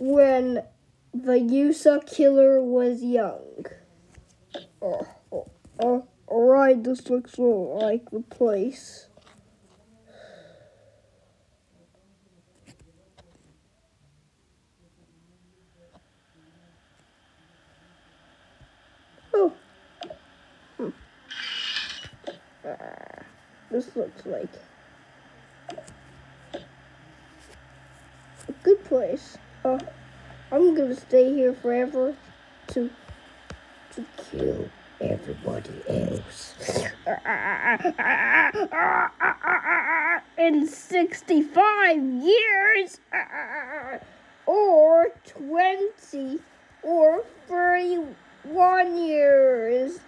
when the Yusa killer was young. Oh, oh, oh, alright, this looks like the place. Oh. Hmm. This looks like a good place. Uh, I'm gonna stay here forever to to kill everybody else. In 65 years, or 20, or 31 years.